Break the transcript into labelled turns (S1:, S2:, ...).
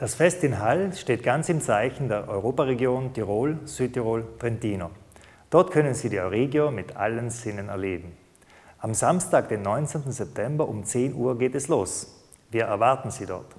S1: Das Fest in Hall steht ganz im Zeichen der Europaregion Tirol, Südtirol, Trentino. Dort können Sie die Euregio mit allen Sinnen erleben. Am Samstag, den 19. September um 10 Uhr geht es los. Wir erwarten Sie dort.